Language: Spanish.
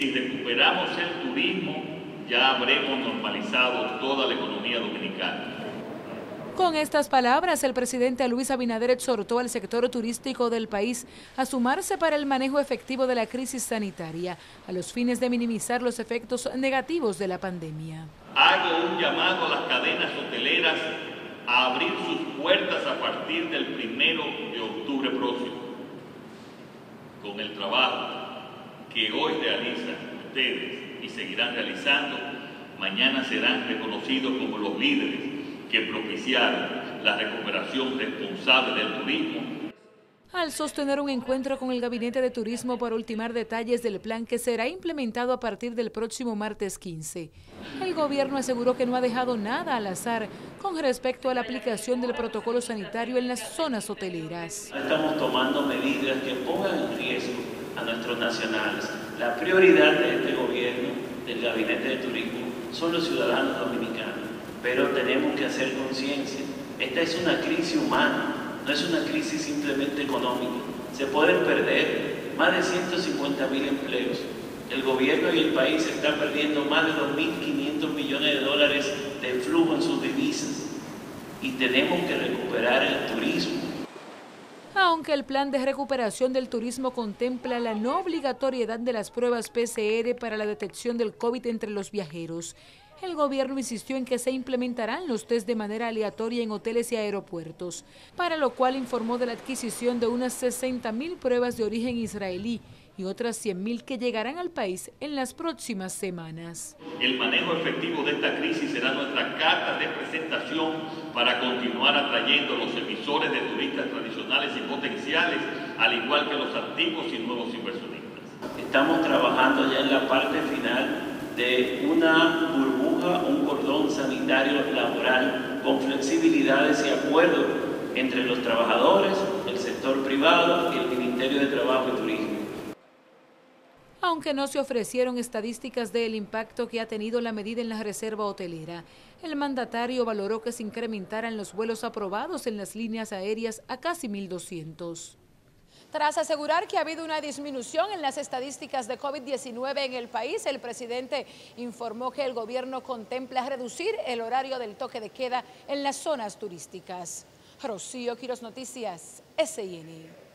si recuperamos el turismo, ya habremos normalizado toda la economía dominicana. Con estas palabras, el presidente Luis Abinader exhortó al sector turístico del país a sumarse para el manejo efectivo de la crisis sanitaria, a los fines de minimizar los efectos negativos de la pandemia. Hago un llamado a las cadenas hoteleras a abrir sus puertas a partir del primero de octubre próximo. Con el trabajo que hoy realizan ustedes y seguirán realizando, mañana serán reconocidos como los líderes que propiciaron la recuperación responsable del turismo. Al sostener un encuentro con el Gabinete de Turismo para ultimar detalles del plan que será implementado a partir del próximo martes 15, el gobierno aseguró que no ha dejado nada al azar con respecto a la aplicación del protocolo sanitario en las zonas hoteleras. Estamos tomando medidas que pongan en riesgo a nuestros nacionales. La prioridad de este gobierno, del Gabinete de Turismo, son los ciudadanos dominicanos pero tenemos que hacer conciencia. Esta es una crisis humana, no es una crisis simplemente económica. Se pueden perder más de 150 mil empleos. El gobierno y el país están perdiendo más de 2.500 millones de dólares de flujo en sus divisas y tenemos que recuperar el turismo. Aunque el plan de recuperación del turismo contempla la no obligatoriedad de las pruebas PCR para la detección del COVID entre los viajeros, el gobierno insistió en que se implementarán los test de manera aleatoria en hoteles y aeropuertos, para lo cual informó de la adquisición de unas 60 mil pruebas de origen israelí y otras 100 mil que llegarán al país en las próximas semanas. El manejo efectivo de esta crisis será nuestra carta de presentación para continuar atrayendo los emisores de turistas tradicionales y potenciales, al igual que los antiguos y nuevos inversionistas. Estamos trabajando ya en la parte final de una burbuja, un cordón sanitario laboral con flexibilidades y acuerdos entre los trabajadores, el sector privado y el Ministerio de Trabajo y Turismo. Aunque no se ofrecieron estadísticas del impacto que ha tenido la medida en la reserva hotelera, el mandatario valoró que se incrementaran los vuelos aprobados en las líneas aéreas a casi 1.200. Tras asegurar que ha habido una disminución en las estadísticas de COVID-19 en el país, el presidente informó que el gobierno contempla reducir el horario del toque de queda en las zonas turísticas. Rocío Quiros Noticias, SIN.